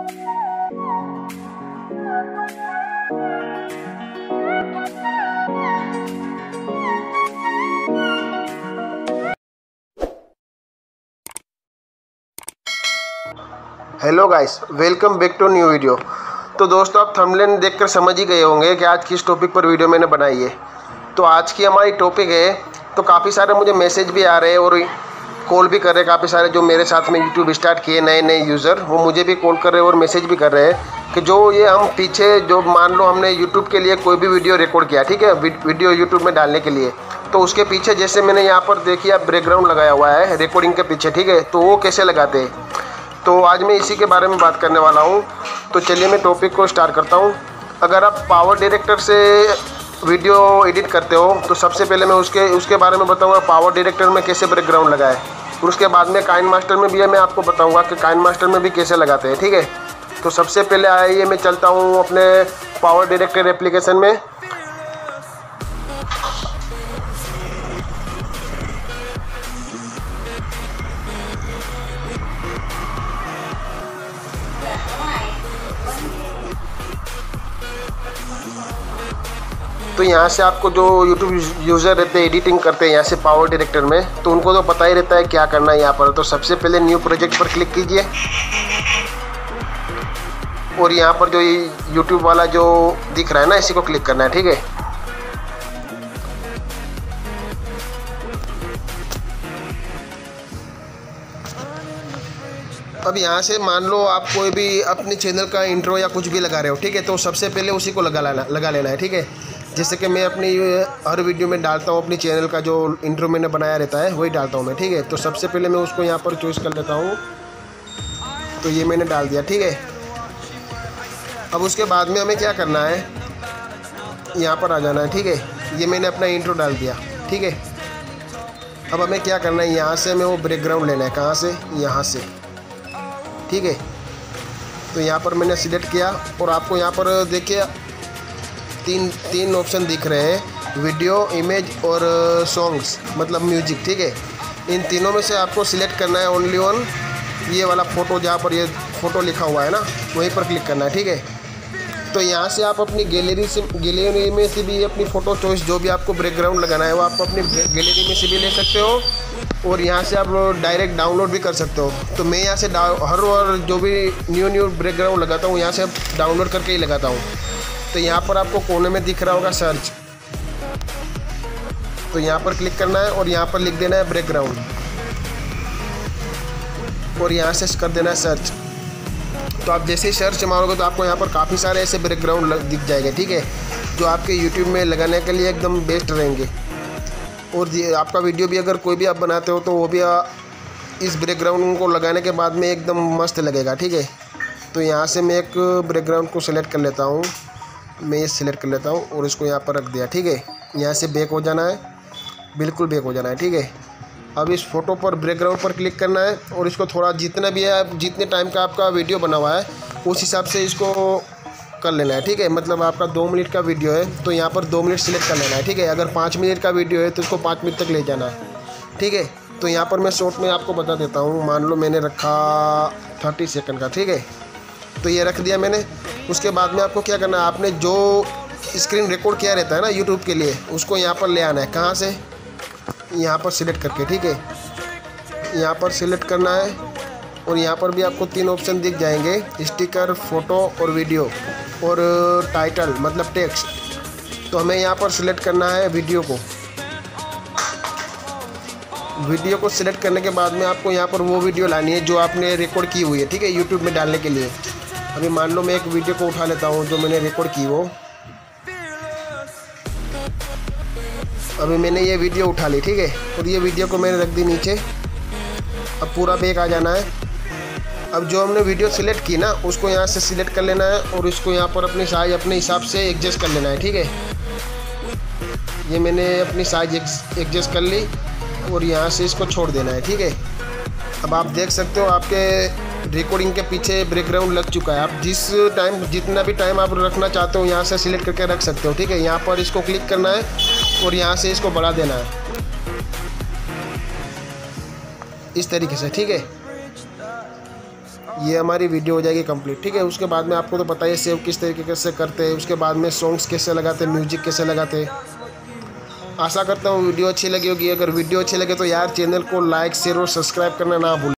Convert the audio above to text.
Hello guys welcome back to new video तो दोस्तों, आप थंबनेल देखकर समझ ही गए होंगे कि आज किस टॉपिक पर वीडियो मैंने बनाई है। तो आज की हमारी टॉपिक है तो काफ़ी सारे मुझे मैसेज भी आ रहे हैं और कॉल भी कर रहे हैं काफ़ी सारे जो मेरे साथ में यूट्यूब स्टार्ट किए नए नए यूज़र वो मुझे भी कॉल कर रहे हैं और मैसेज भी कर रहे हैं कि जो ये हम पीछे जो मान लो हमने यूट्यूब के लिए कोई भी वीडियो रिकॉर्ड किया, ठीक है? वीडियो यूट्यूब में डालने के लिए। तो उसके पीछे जैसे मैंने यहाँ पर देखिए आप बैकग्राउंड लगाया हुआ है रिकॉर्डिंग के पीछे, ठीक है? तो वो कैसे लगाते हैं? तो आज मैं इसी के बारे में बात करने वाला हूँ। तो चलिए मैं टॉपिक को स्टार्ट करता हूँ। अगर आप पावर डायरेक्टर से वीडियो एडिट करते हो तो सबसे पहले मैं उसके उसके बारे में बताऊँगा पावर डायरेक्टर में कैसे बैकग्राउंड लगाए। और उसके बाद में काइन मास्टर में भी है, मैं आपको बताऊँगा कि काइन मास्टर में भी कैसे लगाते हैं, ठीक है? तो सबसे पहले आइए, मैं चलता हूँ अपने पावर डायरेक्टर एप्लीकेशन में। तो यहाँ से आपको जो यूट्यूब यूज़र रहते हैं एडिटिंग करते हैं यहाँ से पावर डायरेक्टर में तो उनको तो पता ही रहता है क्या करना है यहाँ पर। तो सबसे पहले न्यू प्रोजेक्ट पर क्लिक कीजिए। और यहाँ पर जो यूट्यूब वाला जो दिख रहा है ना, इसी को क्लिक करना है, ठीक है? अब यहाँ से मान लो आप कोई भी अपने चैनल का इंट्रो या कुछ भी लगा रहे हो, ठीक है? तो सबसे पहले उसी को लगा लेना लगा लेना है, ठीक है? जैसे कि मैं अपनी हर वीडियो में डालता हूँ, अपनी चैनल का जो इंट्रो मैंने बनाया रहता है, वही डालता हूँ मैं, ठीक है? तो सबसे पहले मैं उसको यहाँ पर चॉइस कर लेता हूँ। तो ये मैंने डाल दिया, ठीक है? अब उसके बाद में हमें क्या करना है? यहाँ पर आ जाना है, ठीक है? ये मैंने अपना इंट्रो डाल दिया, ठीक है? अब हमें क्या करना है? यहाँ से हमें वो बैकग्राउंड लेना है, कहाँ से? यहाँ से। ठीक है? तो यहाँ पर मैंने सिलेक्ट किया और आपको यहाँ पर देखिए, तीन तीन ऑप्शन दिख रहे हैं वीडियो इमेज और सॉन्ग्स मतलब म्यूज़िक ठीक है? इन तीनों में से आपको सिलेक्ट करना है ओनली वन ये वाला फ़ोटो जहाँ पर ये फ़ोटो लिखा हुआ है ना, वहीं पर क्लिक करना है, ठीक है? तो यहाँ से आप अपनी गैलरी से गैलरी में से भी अपनी फ़ोटो चॉइस जो भी आपको बैकग्राउंड लगाना है, वो आप अपनी गैलरी में से भी ले सकते हो और यहाँ से आप डायरेक्ट डाउनलोड भी कर सकते हो। तो मैं यहाँ से हर और जो भी न्यू न्यू बैकग्राउंड लगाता हूँ, यहाँ से डाउनलोड करके ही लगाता हूँ। तो यहाँ पर आपको कोने में दिख रहा होगा सर्च तो यहाँ पर क्लिक करना है और यहाँ पर लिख देना है बैकग्राउंड और यहाँ से कर देना है सर्च तो आप जैसे ही सर्च मारोगे तो आपको यहाँ पर काफ़ी सारे ऐसे बैकग्राउंड दिख जाएँगे, ठीक है? जो आपके यूट्यूब में लगाने के लिए एकदम बेस्ट रहेंगे। और आपका वीडियो भी अगर कोई भी आप बनाते हो तो वो भी इस बैकग्राउंड को लगाने के बाद में एकदम मस्त लगेगा, ठीक है? तो यहाँ से मैं एक बैकग्राउंड को सिलेक्ट कर लेता हूँ। मैं ये सिलेक्ट कर लेता हूँ और इसको यहाँ पर रख दिया, ठीक है? यहाँ से बैक हो जाना है। बिल्कुल बैक हो जाना है, ठीक है? अब इस फ़ोटो पर बैकग्राउंड पर क्लिक करना है और इसको थोड़ा जितना भी है, जितने टाइम का आपका वीडियो बना हुआ है, उस हिसाब से इसको कर लेना है, ठीक है? मतलब आपका दो मिनट का वीडियो है तो यहाँ पर दो मिनट सेलेक्ट कर लेना है, ठीक है? अगर पाँच मिनट का वीडियो है तो इसको पाँच मिनट तक ले जाना है, ठीक है? तो यहाँ पर मैं शॉर्ट में आपको बता देता हूँ, मान लो मैंने रखा थर्टी सेकेंड का, ठीक है? तो ये रख दिया मैंने। उसके बाद में आपको क्या करना है, आपने जो स्क्रीन रिकॉर्ड किया रहता है ना यूट्यूब के लिए, उसको यहाँ पर ले आना है। कहाँ से? यहाँ पर सिलेक्ट करके, ठीक है? यहाँ पर सिलेक्ट करना है और यहाँ पर भी आपको तीन ऑप्शन दिख जाएँगे स्टिकर फ़ोटो और वीडियो और टाइटल मतलब टेक्स्ट तो हमें यहाँ पर सिलेक्ट करना है वीडियो को। वीडियो को सिलेक्ट करने के बाद में आपको यहाँ पर वो वीडियो लानी है जो आपने रिकॉर्ड की हुई है, ठीक है? यूट्यूब में डालने के लिए। अभी मान लो मैं एक वीडियो को उठा लेता हूँ जो मैंने रिकॉर्ड की वो। अभी मैंने ये वीडियो उठा ली, ठीक है? और ये वीडियो को मैंने रख दी नीचे। अब पूरा बैग आ जाना है। अब जो हमने वीडियो सिलेक्ट की ना, उसको यहाँ से सिलेक्ट कर लेना है और इसको यहाँ पर अपनी साइज़, अपने हिसाब से एडजस्ट कर लेना है, ठीक है? ये मैंने अपनी साइज़ एडजस्ट कर ली और यहाँ से इसको छोड़ देना है, ठीक है? अब आप देख सकते हो, आपके रिकॉर्डिंग के पीछे बैकग्राउंड लग चुका है। आप जिस टाइम जितना भी टाइम आप रखना चाहते हो, यहाँ से सिलेक्ट करके रख सकते हो, ठीक है? यहाँ पर इसको क्लिक करना है। और यहाँ से इसको बढ़ा देना। है इस तरीके से, ठीक है? ये हमारी वीडियो हो जाएगी कंप्लीट ठीक है? उसके बाद में आपको तो पता ही सेव किस तरीके से करते हैं। उसके बाद में सॉन्ग्स कैसे लगाते म्यूज़िक कैसे लगाते आशा करता हूँ वीडियो अच्छी लगी होगी। अगर वीडियो अच्छी लगे तो यार चैनल को लाइक शेयर और सब्सक्राइब करना ना भूलें